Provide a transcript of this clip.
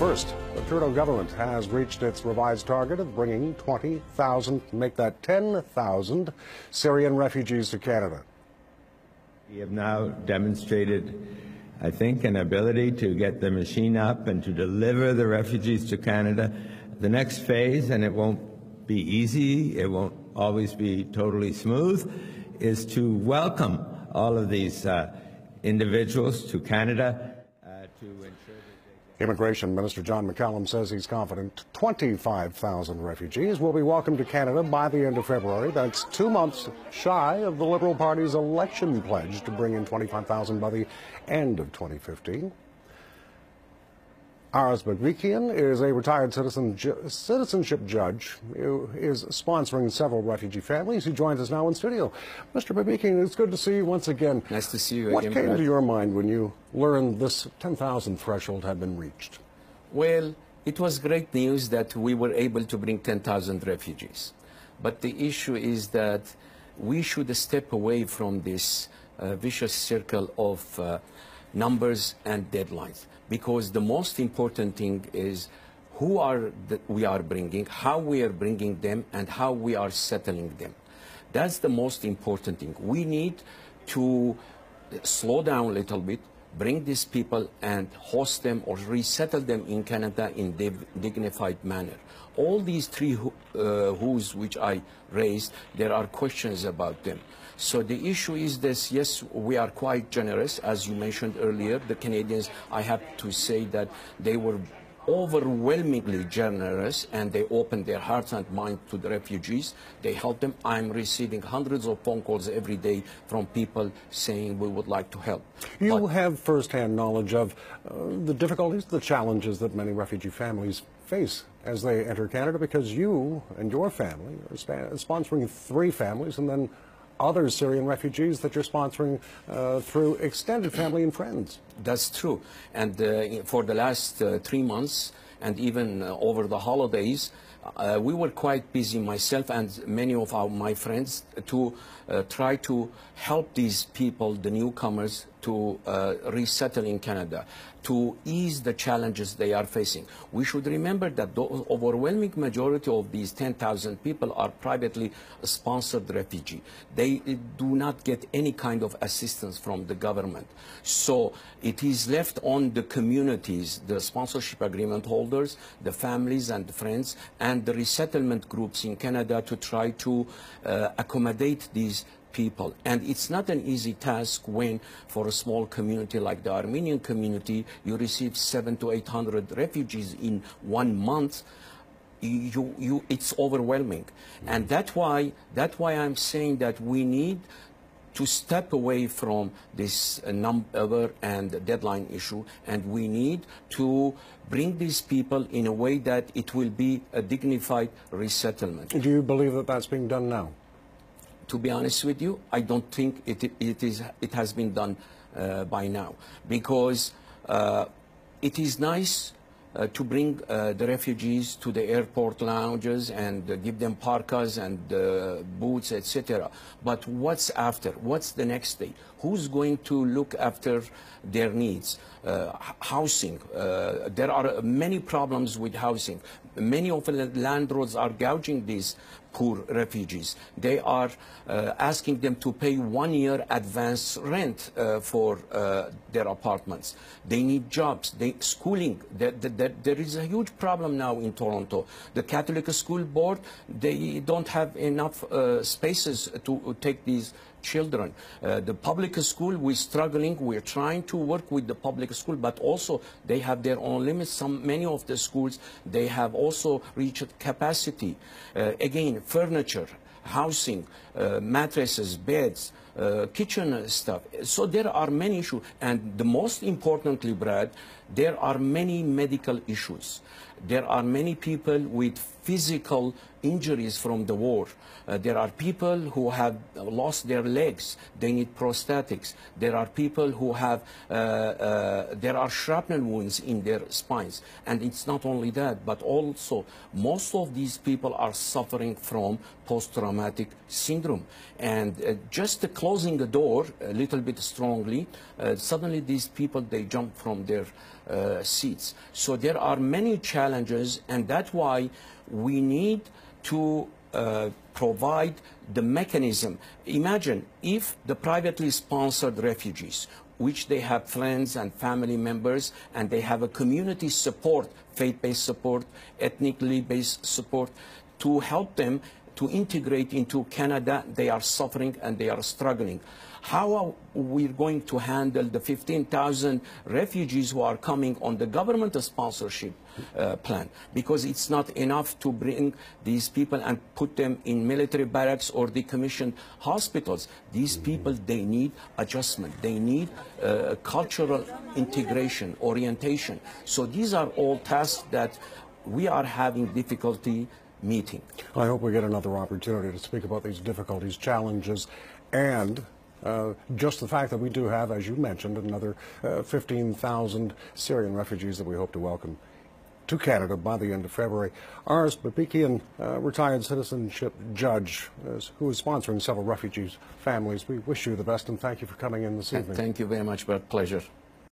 First, the Trudeau government has reached its revised target of bringing 20,000, make that 10,000 Syrian refugees to Canada. We have now demonstrated, I think, an ability to get the machine up and to deliver the refugees to Canada. The next phase, and it won't be easy, it won't always be totally smooth, is to welcome all of these uh, individuals to Canada uh, to ensure that Immigration Minister John McCallum says he's confident 25,000 refugees will be welcomed to Canada by the end of February. That's two months shy of the Liberal Party's election pledge to bring in 25,000 by the end of 2015. Aris Babikian is a retired citizen ju citizenship judge who is sponsoring several refugee families. He joins us now in studio. Mr. Babikian, it's good to see you once again. Nice to see you what again. came to your mind when you learned this 10,000 threshold had been reached? Well, it was great news that we were able to bring 10,000 refugees. But the issue is that we should step away from this uh, vicious circle of uh, numbers and deadlines because the most important thing is who are the, we are bringing, how we are bringing them, and how we are settling them. That's the most important thing. We need to slow down a little bit, bring these people and host them or resettle them in Canada in div- dignified manner. All these three who, uh, who's which I raised, there are questions about them. So the issue is this, yes, we are quite generous, as you mentioned earlier. The Canadians, I have to say that they were overwhelmingly generous and they opened their hearts and minds to the refugees. They helped them. I'm receiving hundreds of phone calls every day from people saying we would like to help. You But- have firsthand knowledge of uh, the difficulties, the challenges that many refugee families face as they enter Canada because you and your family are sponsoring three families and then other Syrian refugees that you're sponsoring uh, through extended family and friends. That's true. And uh, for the last uh, three months and even uh, over the holidays, uh, we were quite busy, myself and many of our, my friends, to uh, try to help these people, the newcomers, to uh, resettle in Canada, to ease the challenges they are facing. We should remember that the overwhelming majority of these 10,000 people are privately sponsored refugee. They uh, do not get any kind of assistance from the government. So it is left on the communities, the sponsorship agreement holders, the families and friends, and the resettlement groups in Canada to try to uh, accommodate these people. And it's not an easy task when, for a small community like the Armenian community, you receive seven to 800 refugees in one month. You, you, it's overwhelming. And that's why, that's why I'm saying that we need to step away from this uh, number and deadline issue, and we need to bring these people in a way that it will be a dignified resettlement Do you believe that that's being done now? To be honest with you, I don't think it, it, is, it has been done uh, by now because uh, it is nice uh, to bring uh, the refugees to the airport lounges and give them parkas and uh, boots, etc. But what's after? What's the next day? Who's going to look after their needs? Uh, housing. Uh, there are many problems with housing. Many of the landlords are gouging these poor refugees. They are uh, asking them to pay one year advance rent uh, for uh, their apartments. They need jobs, they, schooling. There, there, there is a huge problem now in Toronto. The Catholic School Board, they don't have enough uh, spaces to take these children. Uh, the public school, we're struggling. We're trying to work with the public school, but also they have their own limits. Some, many of the schools, they have also reached capacity. Uh, again, furniture, housing, uh, mattresses, beds, uh, kitchen stuff. So there are many issues. And the most importantly, Brad, there are many medical issues. There are many people with physical injuries from the war. Uh, there are people who have lost their legs. They need prosthetics. There are people who have, uh, uh, there are shrapnel wounds in their spines. And it's not only that, but also most of these people are suffering from post-traumatic syndrome. And uh, just closing the door a little bit strongly, uh, suddenly these people, they jump from their uh, seats. So there are many challenges, and that's why we need to uh, provide the mechanism. Imagine if the privately sponsored refugees, which they have friends and family members, and they have a community support, faith-based support, ethnically based support, to help them to integrate into Canada, they are suffering and they are struggling. How are we going to handle the 15,000 refugees who are coming on the government sponsorship uh, plan? Because it's not enough to bring these people and put them in military barracks or decommissioned hospitals. These people, they need adjustment. They need uh, cultural integration, orientation. So these are all tasks that we are having difficulty meeting. I hope we get another opportunity to speak about these difficulties, challenges, and uh, just the fact that we do have, as you mentioned, another uh, 15,000 Syrian refugees that we hope to welcome to Canada by the end of February. Aris Babikian, uh, retired citizenship judge, who is sponsoring several refugees' families. We wish you the best and thank you for coming in this evening. Thank you very much. But pleasure.